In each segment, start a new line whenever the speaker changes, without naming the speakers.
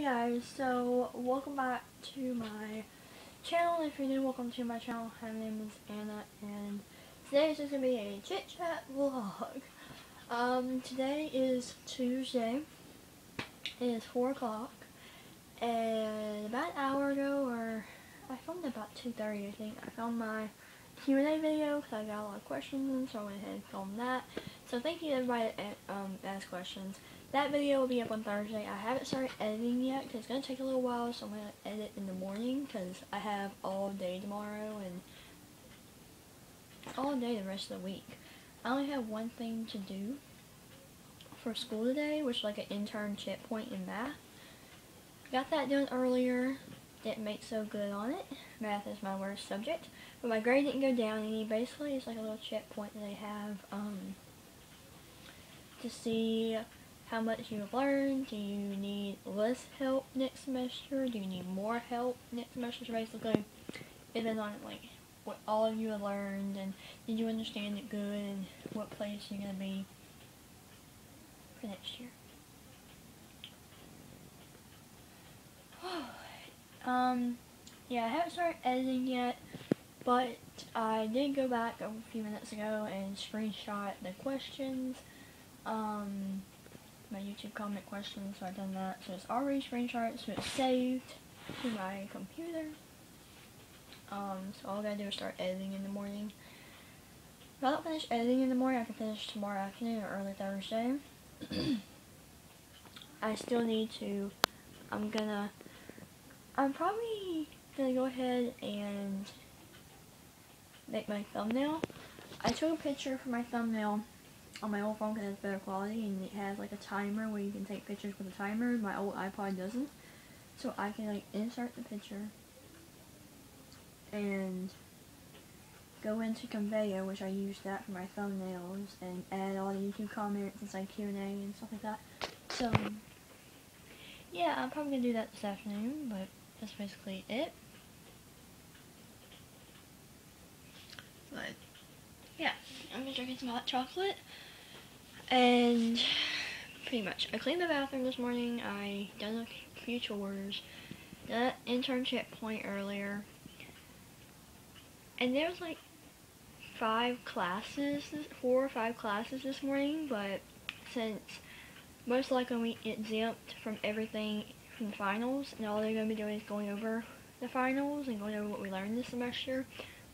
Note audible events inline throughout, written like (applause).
Hey guys, so welcome back to my channel. If you're new, welcome to my channel. My name is Anna and today is just going to be a chit chat vlog. Um, today is Tuesday. It is 4 o'clock and about an hour ago, or I filmed about 2.30 I think, I filmed my Q&A video because I got a lot of questions so I went ahead and filmed that. So thank you everybody that um, asked questions. That video will be up on Thursday. I haven't started editing yet because it's going to take a little while, so I'm going to edit in the morning because I have all day tomorrow and all day the rest of the week. I only have one thing to do for school today, which is like an internship point in math. Got that done earlier. Didn't make so good on it. Math is my worst subject. But my grade didn't go down any. Basically, it's like a little checkpoint that they have um, to see how much you've learned. Do you need less help next semester? Do you need more help next semester? So basically, it is on like what all of you have learned and did you understand it good and what place you're going to be for next year. (sighs) um, yeah, I haven't started editing yet, but I did go back a few minutes ago and screenshot the questions. Um, my YouTube comment questions, so I've done that. So it's already screenshot, so it's saved to my computer. Um, so all I gotta do is start editing in the morning. If I don't finish editing in the morning, I can finish tomorrow afternoon or early Thursday. (clears throat) I still need to, I'm gonna, I'm probably gonna go ahead and make my thumbnail. I took a picture for my thumbnail on my old phone because it's better quality and it has like a timer where you can take pictures with a timer. My old iPod doesn't. So I can like insert the picture and go into Canva, which I use that for my thumbnails, and add all the YouTube comments and say Q&A and stuff like that. So, yeah, I'm probably going to do that this afternoon, but that's basically it. But, yeah, I'm going to drink some hot chocolate. And pretty much, I cleaned the bathroom this morning. I done a few chores. An internship point earlier. And there was like five classes, four or five classes this morning, but since most likely we exempt from everything from finals, and all they're going to be doing is going over the finals and going over what we learned this semester,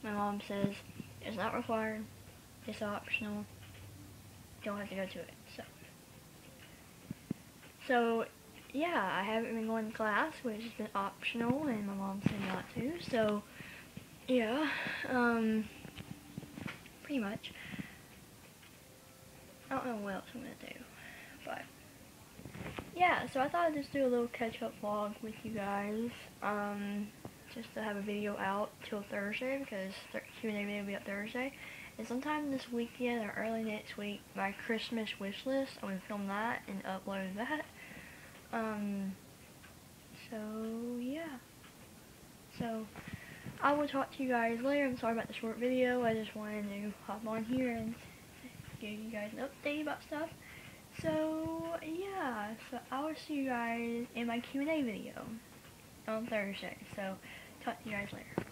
my mom says it's not required, it's optional, don't have to go to it. So, so yeah, I haven't been going to class, which has been optional, and my mom said not to. So, yeah, um, pretty much. I don't know what else I'm gonna do, but yeah. So I thought I'd just do a little catch-up vlog with you guys, um, just to have a video out till Thursday because Q&A video will be up Thursday. And sometime this weekend or early next week, my Christmas wish list, I'm going to film that and upload that. Um, so, yeah. So, I will talk to you guys later. I'm sorry about the short video. I just wanted to hop on here and give you guys an update about stuff. So, yeah. So, I will see you guys in my Q&A video on Thursday. So, talk to you guys later.